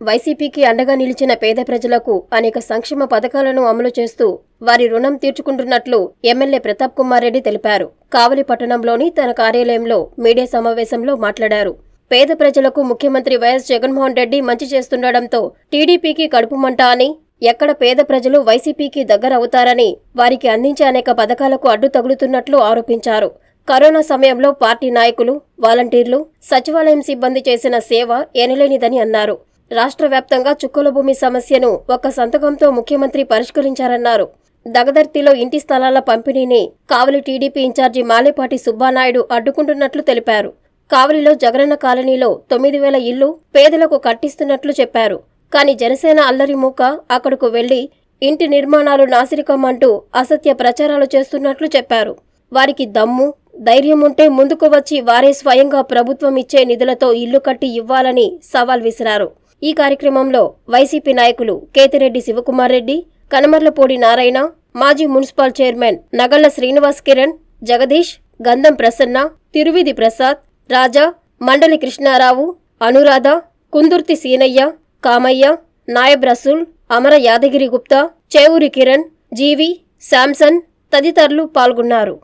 వైసీపీకి అండగా నిలిచిన పేద ప్రజలకు అనేక సంక్షేమ పథకాలను అమలు చేస్తూ వారి రుణం తీర్చుకుంటున్నట్లు ఎమ్మెల్యే ప్రతాప్ కుమార్ రెడ్డి తెలిపారు. కావలి పట్టణంలోని తన కార్యాలయంలో మీడియా సమావేశంలో మాట్లాడారు. పేద ప్రజలకు ముఖ్యమంత్రి వైఎస్ జగన్మోహన్ రెడ్డి మంచి చేస్తుండటంతో టీడీపీకి కడుపుమంట అని ఎక్కడ పేద ప్రజలు వైసీపీకి దగ్గరవుతారని వారికి అందించే అనేక పథకాలకు అడ్డు తగులుతున్నట్లు ఆరోపించారు. కరోనా సమయంలో పార్టీ నాయకులు వాలంటీర్లు సచివాలయం సిబ్బంది చేసిన సేవ ఎనలేనిదని అన్నారు. రాష్ట్ర వ్యాప్తంగా చుక్కల భూమి సమస్యను ఒక్క సంతకంతో ముఖ్యమంత్రి పరిష్కరించారన్నారు. దగదర్తిలో ఇంటి స్థలాల పంపిణీని కావలి టీడీపీ ఇన్ఛార్జి మాలేపాటి సుబ్బానాయుడు అడ్డుకుంటున్నట్లు తెలిపారు. కావలిలో జగనన్న కాలనీలో తొమ్మిది వేల ఇల్లు పేదలకు కట్టిస్తున్నట్లు చెప్పారు. కానీ జనసేన అల్లరి మూక అక్కడకు వెళ్ళి ఇంటి నిర్మాణాలు నాసిరికమంటూ అసత్య ప్రచారాలు చేస్తున్నట్లు చెప్పారు. వారికి దమ్ము ధైర్యం ఉంటే ముందుకు వచ్చి వారే స్వయంగా ప్రభుత్వం ఇచ్చే నిధులతో ఇల్లు కట్టి ఇవ్వాలని సవాల్ విసిరారు. ఈ కార్యక్రమంలో వైసీపీ నాయకులు కేతిరెడ్డి శివకుమార్ రెడ్డి కనమర్లపూడి నారాయణ మాజీ municipal chairman Nagalla Srinivas Kiran Jagadish Gandham Prasanna Tiruvidhi Prasad Raja Mandali Krishnarao Anuradha Kundurthi Seenaiah Kamaiah Nayab Rasool Amara Yadagiri Gupta Chevuri Kiran GV Samson తదితరులు పాల్గొన్నారు.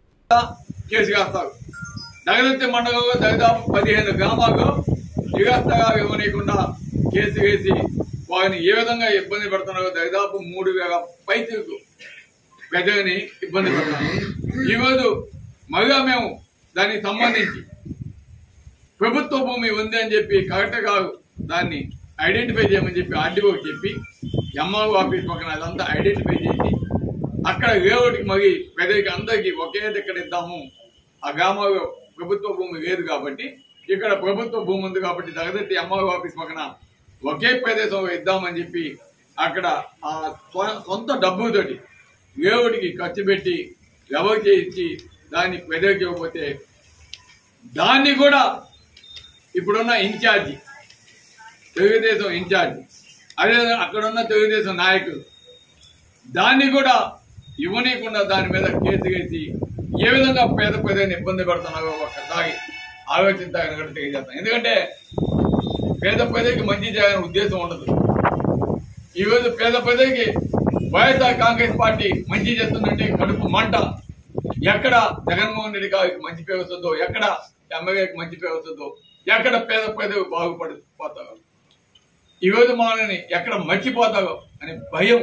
నగరంతి మండలంలో దాదాపు పదిహేను గ్రామాల్లో నిరాస్తగా ఇవ్వనీయకుండా కేసు వేసి వారిని ఏ విధంగా ఇబ్బంది పెడుతున్నారో దాదాపు మూడు వేల పైతులకు ప్రజలని ఇబ్బంది పెడుతున్నాం. ఈరోజు మళ్ళా మేము దానికి సంబంధించి ప్రభుత్వ భూమి ఉంది అని చెప్పి కలెక్టర్ గారు దాన్ని ఐడెంటిఫై చేయమని చెప్పి ఆర్డీఓకి చెప్పి ఎంఆర్ఓ ఆఫీస్ పక్కన అదంతా ఐడెంటిఫై చేసి అక్కడ లేఅవుట్కి మరి ప్రజలకి అందరికీ ఒకే దగ్గర ఇద్దాము. ఆ గ్రామంలో ప్రభుత్వ భూమి లేదు కాబట్టి ఇక్కడ ప్రభుత్వ భూమి ఉంది కాబట్టి దగదత్తి ఎంఆర్ఓ ఆఫీస్ పక్కన ఒకే ప్రదేశం ఇద్దామని చెప్పి అక్కడ ఆ సొంత డబ్బుతోటి దేవుడికి ఖర్చు పెట్టి ఎవరు చేయించి దాన్ని ప్రజలకు ఇవ్వకపోతే దాన్ని కూడా ఇప్పుడున్న ఇన్ఛార్జి తెలుగుదేశం ఇన్ఛార్జి అదే అక్కడున్న తెలుగుదేశం నాయకులు దాన్ని కూడా ఇవ్వనీయకుండా దాని మీద కేసు వేసి ఏ విధంగా పేద ప్రజలను ఇబ్బంది పెడుతున్నారో ఒక్కసారి ఆలోచించాలని కూడా తెలియజేస్తాను ఎందుకంటే పేద ప్రజలకి మంచి చేయాలనే ఉద్దేశం ఉండదు. ఈరోజు పేద ప్రజలకి వైఎస్ఆర్ కాంగ్రెస్ పార్టీ మంచి చేస్తుందంటే కడుపు మంట. ఎక్కడ జగన్మోహన్ రెడ్డి గారికి మంచి పేరు వస్తుందో ఎక్కడ ఎమ్మెల్యేకి మంచి పేరు వస్తుందో ఎక్కడ పేద ప్రజలు బాగుపడిపోతారో. ఈరోజు మనల్ని ఎక్కడ మర్చిపోతారో అనే భయం